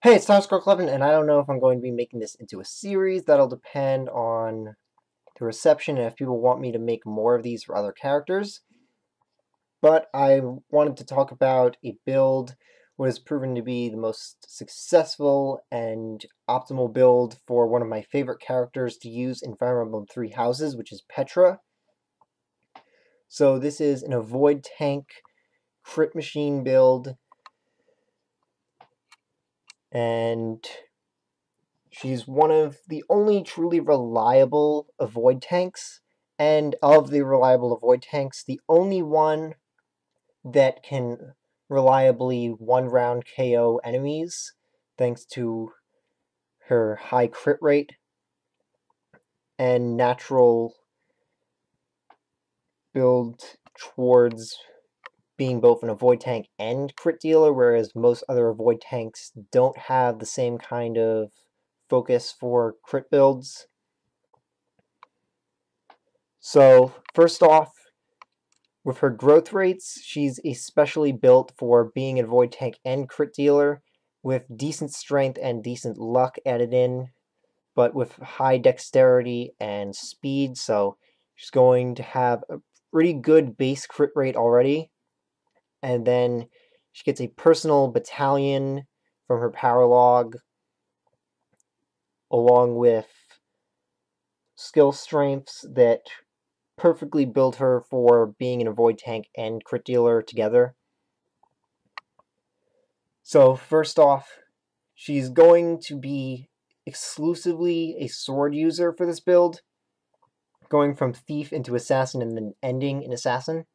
Hey, it's Tom Score 11, and I don't know if I'm going to be making this into a series. That'll depend on the reception and if people want me to make more of these for other characters. But I wanted to talk about a build what has proven to be the most successful and optimal build for one of my favorite characters to use in Fire Emblem Three Houses, which is Petra. So this is an Avoid Tank crit machine build and she's one of the only truly reliable avoid tanks, and of the reliable avoid tanks, the only one that can reliably one round KO enemies thanks to her high crit rate and natural build towards being both an avoid tank and crit dealer, whereas most other avoid tanks don't have the same kind of focus for crit builds. So, first off, with her growth rates, she's especially built for being an avoid tank and crit dealer, with decent strength and decent luck added in, but with high dexterity and speed, so she's going to have a pretty good base crit rate already and then she gets a personal battalion from her paralogue, along with skill strengths that perfectly build her for being an avoid tank and crit dealer together. So first off, she's going to be exclusively a sword user for this build, going from thief into assassin and then ending in assassin.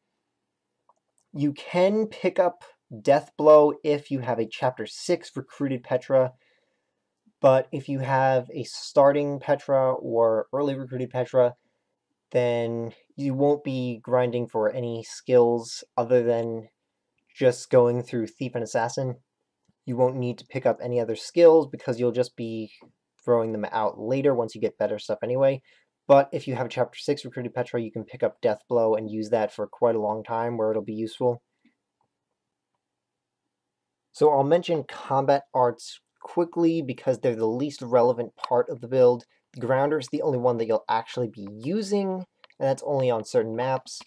You can pick up Death Blow if you have a Chapter 6 recruited Petra, but if you have a starting Petra or early recruited Petra, then you won't be grinding for any skills other than just going through Thief and Assassin. You won't need to pick up any other skills because you'll just be throwing them out later once you get better stuff anyway. But if you have Chapter 6 Recruited Petra, you can pick up Death Blow and use that for quite a long time where it'll be useful. So I'll mention combat arts quickly because they're the least relevant part of the build. Grounder is the only one that you'll actually be using, and that's only on certain maps.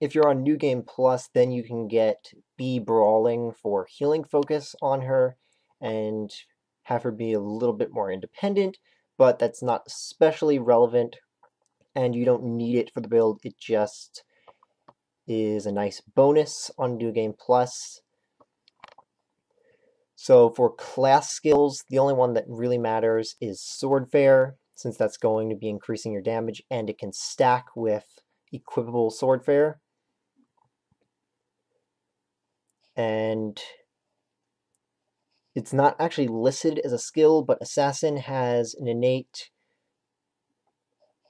If you're on New Game Plus, then you can get B Brawling for healing focus on her, and have her be a little bit more independent, but that's not especially relevant and you don't need it for the build. It just is a nice bonus on New Game Plus. So for class skills, the only one that really matters is sword Swordfaire, since that's going to be increasing your damage, and it can stack with equipable Swordfaire. And it's not actually listed as a skill, but Assassin has an innate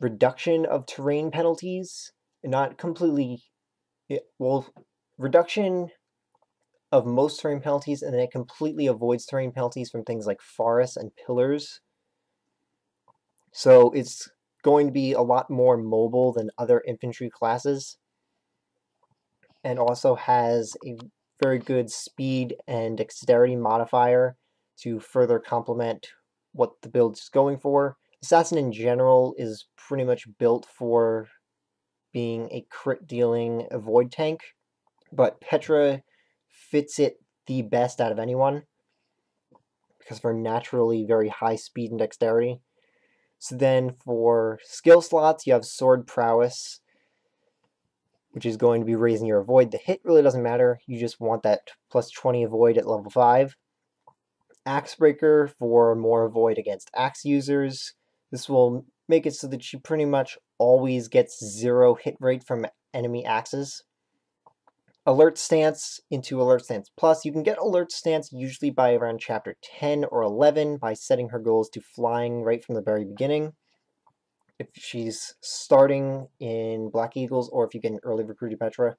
reduction of terrain penalties, not completely, eh, well, reduction of most terrain penalties, and then it completely avoids terrain penalties from things like forests and pillars. So it's going to be a lot more mobile than other infantry classes, and also has a very good speed and dexterity modifier to further complement what the build is going for. Assassin in general is pretty much built for being a crit dealing avoid tank, but Petra fits it the best out of anyone because of her naturally very high speed and dexterity. So then for skill slots, you have Sword Prowess, which is going to be raising your avoid. The hit really doesn't matter, you just want that plus 20 avoid at level 5. Axe Breaker for more avoid against axe users. This will make it so that she pretty much always gets zero hit rate from enemy axes. Alert Stance into Alert Stance Plus. You can get Alert Stance usually by around chapter 10 or 11 by setting her goals to flying right from the very beginning. If she's starting in Black Eagles or if you get an early recruited Petra.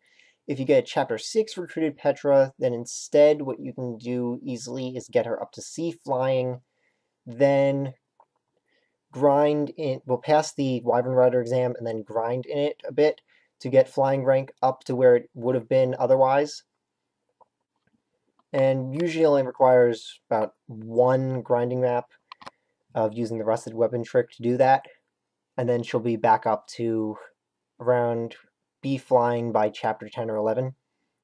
If you get chapter 6 recruited Petra, then instead what you can do easily is get her up to C flying, then grind in, we'll pass the Wyvern Rider exam and then grind in it a bit to get flying rank up to where it would have been otherwise. and usually only requires about one grinding map of using the rusted weapon trick to do that, and then she'll be back up to around B flying by chapter 10 or 11.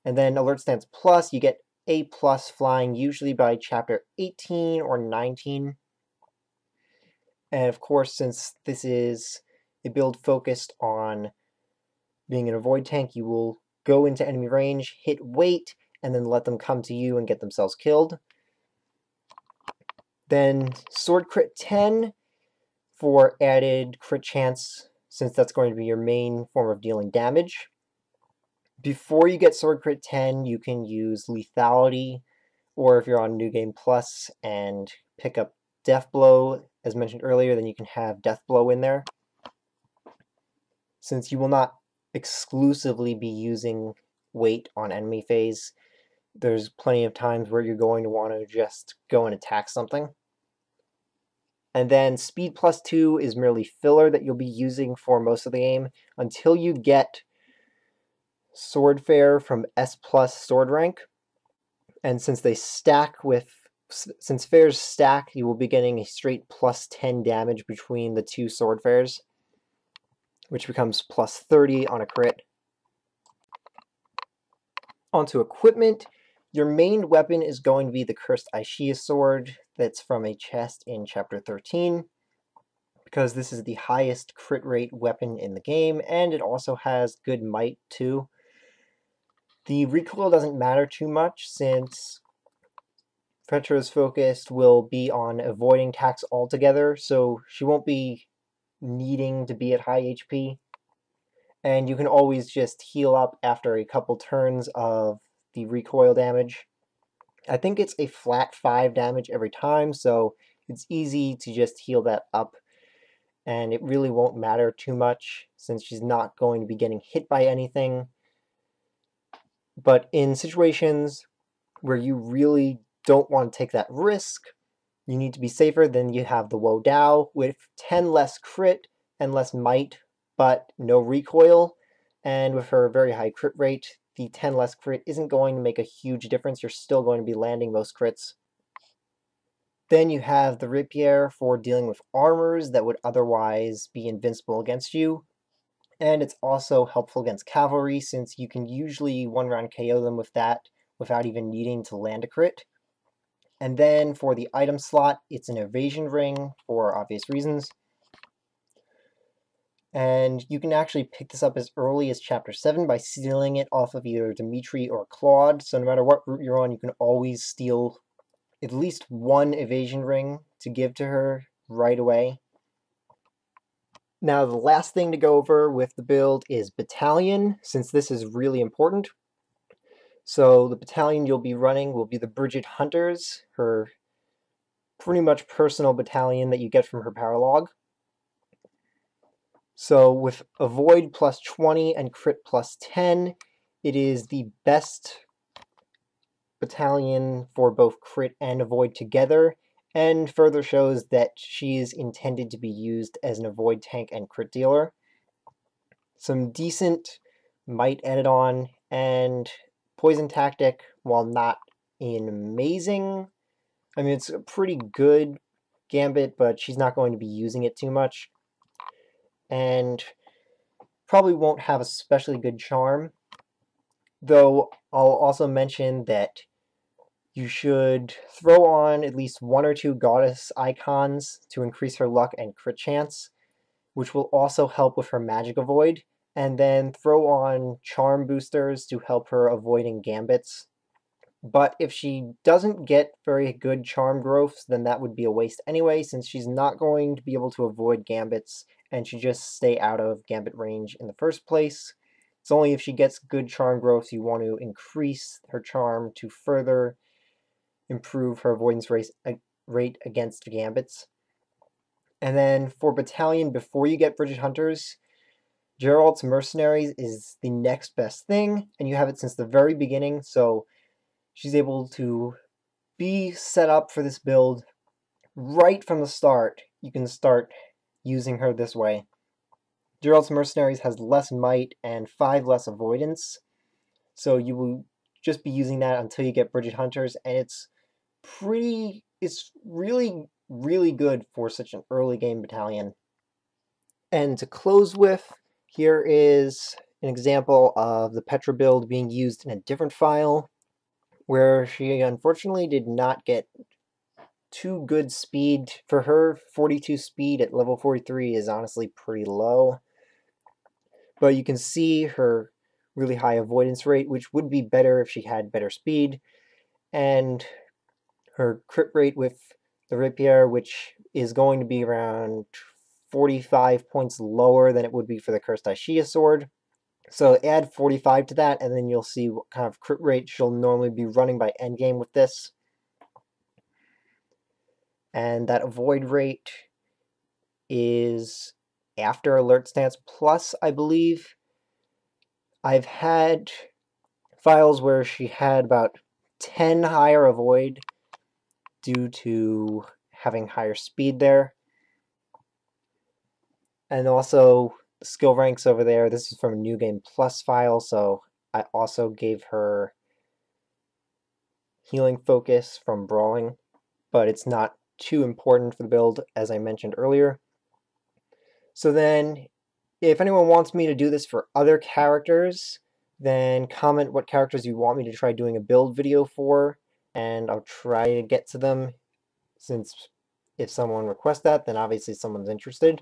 And then Alert Stance Plus, you get A plus flying usually by chapter 18 or 19. And of course, since this is a build focused on being an avoid tank, you will go into enemy range, hit wait, and then let them come to you and get themselves killed. Then Sword Crit 10 for added crit chance, since that's going to be your main form of dealing damage. Before you get Sword Crit 10, you can use Lethality, or if you're on New Game Plus and pick up Death Blow, as mentioned earlier, then you can have Death Blow in there. Since you will not exclusively be using wait on enemy phase, there's plenty of times where you're going to want to just go and attack something. And then speed plus 2 is merely filler that you'll be using for most of the game until you get Swordfaire from S plus sword rank. And since they stack with, since fairs stack, you will be getting a straight plus 10 damage between the two Swordfaires, which becomes plus 30 on a crit. Onto equipment, your main weapon is going to be the Cursed Ashiya sword that's from a chest in chapter 13 because this is the highest crit rate weapon in the game and it also has good might too. The recoil doesn't matter too much since Petra's focus will be on avoiding attacks altogether, so she won't be needing to be at high HP. And you can always just heal up after a couple turns of the recoil damage. I think it's a flat 5 damage every time, so it's easy to just heal that up. And it really won't matter too much since she's not going to be getting hit by anything but in situations where you really don't want to take that risk, you need to be safer, then you have the Wo Dao with 10 less crit and less might, but no recoil. And with her very high crit rate, the 10 less crit isn't going to make a huge difference. You're still going to be landing most crits. Then you have the Rapier for dealing with armors that would otherwise be invincible against you and it's also helpful against cavalry since you can usually one round KO them with that without even needing to land a crit. And then for the item slot, it's an evasion ring for obvious reasons. And you can actually pick this up as early as chapter 7 by stealing it off of either Dimitri or Claude. So no matter what route you're on, you can always steal at least one evasion ring to give to her right away. Now, the last thing to go over with the build is battalion, since this is really important. So the battalion you'll be running will be the Brigid Hunters, her pretty much personal battalion that you get from her paralogue. So with Avoid plus 20 and Crit plus 10, it is the best battalion for both Crit and Avoid together, and further shows that she is intended to be used as an avoid tank and crit dealer. Some decent might added on, and poison tactic, while not amazing, I mean, it's a pretty good gambit, but she's not going to be using it too much. And probably won't have a especially good charm. Though I'll also mention that you should throw on at least one or two goddess icons to increase her luck and crit chance, which will also help with her magic avoid, and then throw on charm boosters to help her avoiding gambits. But if she doesn't get very good charm growths, then that would be a waste anyway, since she's not going to be able to avoid gambits and should just stay out of gambit range in the first place. It's only if she gets good charm growths you want to increase her charm to further improve her avoidance rate, rate against gambits. And then for Battalion, before you get Brigid Hunters, Jeralt's Mercenaries is the next best thing, and you have it since the very beginning, so she's able to be set up for this build right from the start. You can start using her this way. Jeralt's Mercenaries has less might and 5 less avoidance, so you will just be using that until you get Brigid Hunters, and it's pretty, it's really, really good for such an early game battalion. And to close with, here is an example of the Petra build being used in a different file, where she unfortunately did not get too good speed. For her, 42 speed at level 43 is honestly pretty low. But you can see her really high avoidance rate, which would be better if she had better speed. And her crit rate with the rapier, which is going to be around 45 points lower than it would be for the Cursed Ashiya sword. So add 45 to that, and then you'll see what kind of crit rate she'll normally be running by endgame with this. And that avoid rate is after alert stance plus, I believe. I've had files where she had about 10 higher avoid due to having higher speed there. And also skill ranks over there. This is from a New Game Plus file, so I also gave her healing focus from brawling, but it's not too important for the build, as I mentioned earlier. So then, if anyone wants me to do this for other characters, then comment what characters you want me to try doing a build video for, and I'll try to get to them, since if someone requests that, then obviously someone's interested.